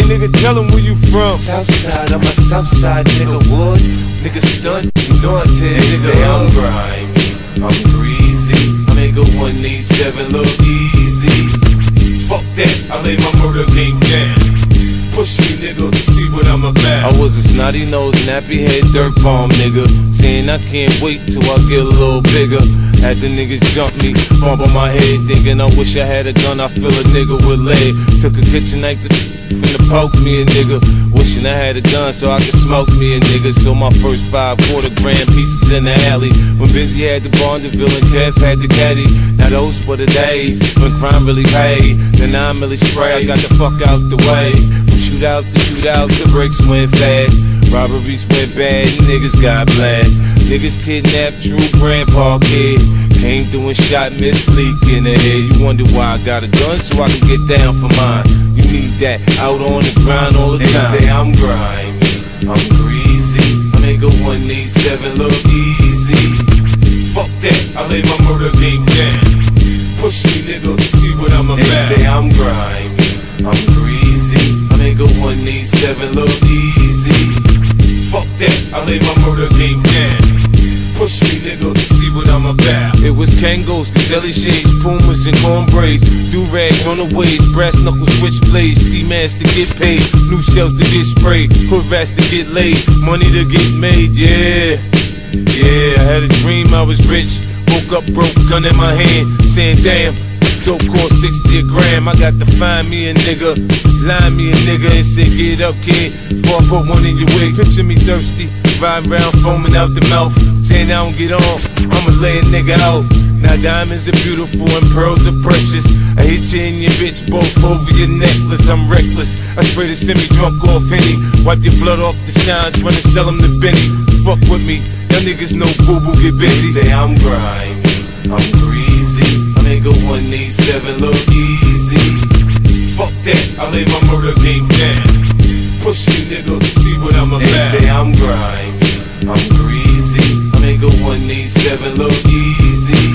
Hey nigga, tell them where you from. Southside, I'm a Southside nigga. Wood, nigga stunt, you know I tell you, nigga. say I'm I'm grimy, I'm greasy. I make a 187 look easy. Fuck that, I lay my murder game down. Push me, nigga, see what I'm about. I was a snotty nose, nappy head, dirt bomb nigga. Saying I can't wait till I get a little bigger. Had the niggas jump me, bump on my head, thinking I wish I had a gun. I feel a nigga with lead. Took a kitchen knife to finna poke me a nigga. Wishing I had a gun so I could smoke me a nigga. So my first five quarter grand pieces in the alley. When Busy had the Bonneville and Kev had the caddy. Now those were the days when crime really paid. Then I'm really spray, I got the fuck out the way. From shootout to shootout, the breaks went fast. Robberies went bad, niggas got blast. Niggas kidnapped true grandpa kid. Came through and shot Miss Leak in the head. You wonder why I got a gun so I can get down for mine. You need that out on the grind all the They say. I'm grimy, I'm greasy. I make a 187 look easy. Fuck that, I lay my murder game down. Push me, nigga, see what I'm about. They say I'm grimy, I'm greasy. I make a 187 look easy. That, I lay my murder game down. Push me, nigga, to see what I'm about. It was Kangols, Caselli shades, Pumas, and corn braids. Do rags on the waist, brass knuckles, switchblades, ski masks to get paid, new shells to get sprayed, hood rats to get laid, money to get made, yeah. Yeah, I had a dream I was rich. Woke up broke, gun in my hand, saying damn. Dope cost 60 a gram. I got to find me a nigga, line me a nigga, and say, Get up, kid, before I put one in your wig. Picture me thirsty, riding around foaming out the mouth, saying I don't get on, I'ma lay a nigga out. Now diamonds are beautiful and pearls are precious. I hit you in your bitch, both over your necklace. I'm reckless. I spray the semi drunk off Henny. Wipe your blood off the shines, run and sell them to Benny. Fuck with me, y'all niggas know boo boo get busy. say I'm grimy, I'm greasy. I make a 187 look easy. Fuck that, I lay my murder game down. Push me, nigga, see what I'm about. They say I'm grimy, I'm greasy. I make a 187 look easy.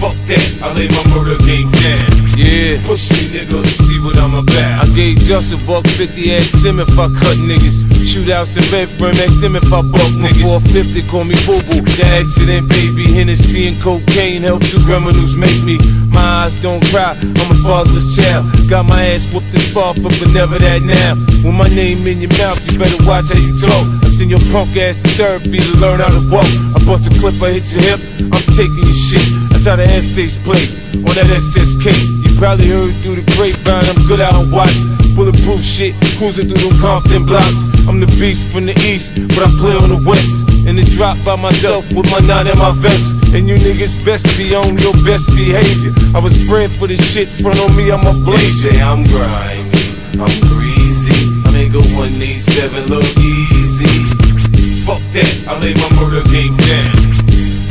Fuck that, I lay my murder game down. Yeah. Push me, nigga, see what I'm about. I gave just a buck 50, asked him if I cut niggas. Shootouts in Bedford, asked him if I buck niggas. 450, call me boo boo. The accident, baby. Hennessy and cocaine help two criminals make me. My eyes don't cry, I'm a fatherless child. Got my ass whooped and sparred for, but never that now. With my name in your mouth, you better watch how you talk. I send your punk ass to therapy to learn how to walk. I bust a clip, I hit your hip, I'm taking your shit. That's how the essays play on that SSK. You probably heard through the grapevine, I'm good out on Watts. Bulletproof shit, cruising through them Compton blocks. I'm the beast from the east, but I play on the west. In the drop by myself with my nine in my vest. And you niggas best be on your best behavior. I was bred for this shit, front on me, I'm a They blaze. say I'm grimy, I'm greasy. I make a 187 look easy. Fuck that, I lay my murder game down.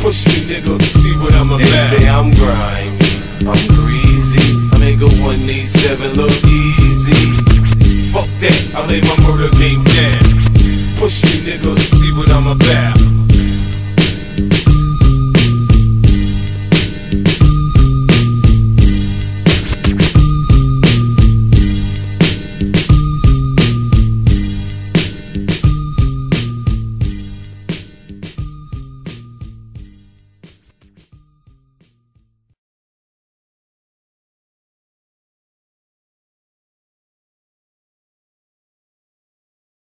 Push me, nigga, see what I'm about. They say I'm grimy, I'm greasy. I make a 187 look easy. Fuck that, I lay my murder game down. Push me, nigga, to see what I'm about.